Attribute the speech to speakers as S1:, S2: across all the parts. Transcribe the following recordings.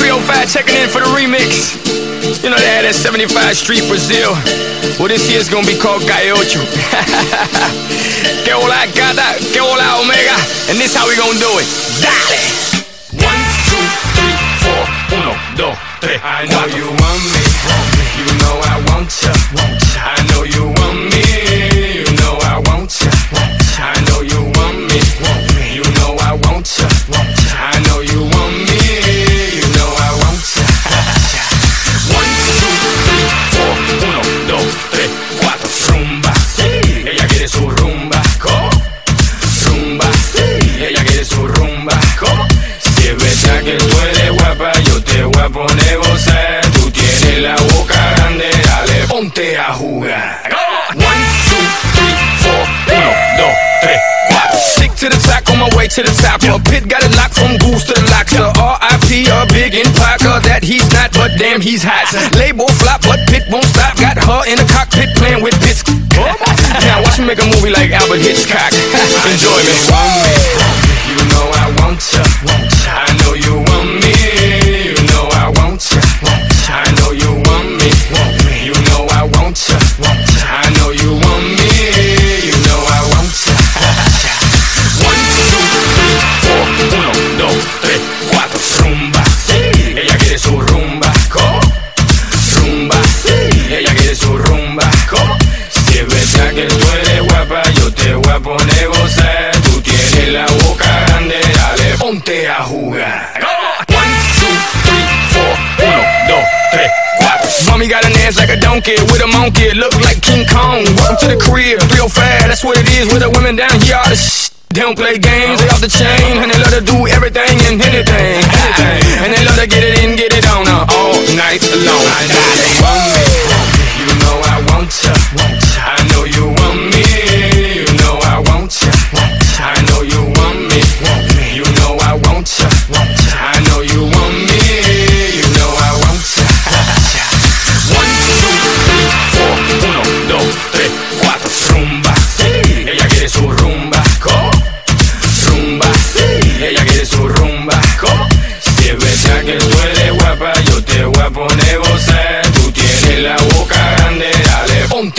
S1: 305 checking in for the remix. You know they had that 75 Street Brazil. Well, this year's gonna be called Calle Ocho. que hola gata, que hola omega. And this how we gonna do it. Dale! One, two, three, four. Uno, dos, tres. I know you want me. You know I want ya. I know way to the top. A pit got it locked from goose to the locks. R.I.P. a big in Parker that he's not, but damn he's hot. Label flop, but pit won't stop. Got her in the cockpit playing with bits. Now watch me make a movie like Alfred Hitchcock. Enjoy me. You know I want ya. I know tú eres guapa, yo te voy a poner gozar. Tú tienes la boca grande, dale, ponte a jugar. One, two, three, four. Mommy got an ass like a donkey with a monkey, look like King Kong. Welcome to the crib, 305, that's what it is with the women down here. All the sh- they don't play games, they off the chain, and they love to do everything and anything, anything.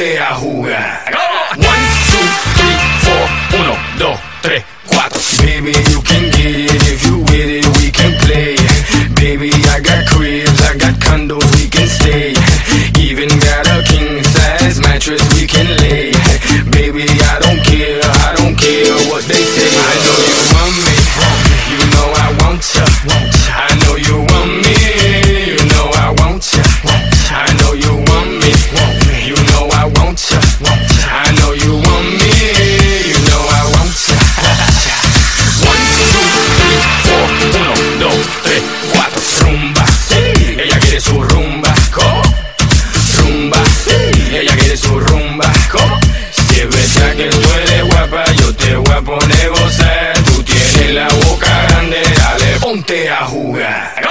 S1: Ponte a. One, two, three, four, uno, dos, tres, cuatro. Baby, you can get it if you with it, we can play. Baby, I got cribs, I got condos, we can stay. Even got a king size mattress we can lay. até a.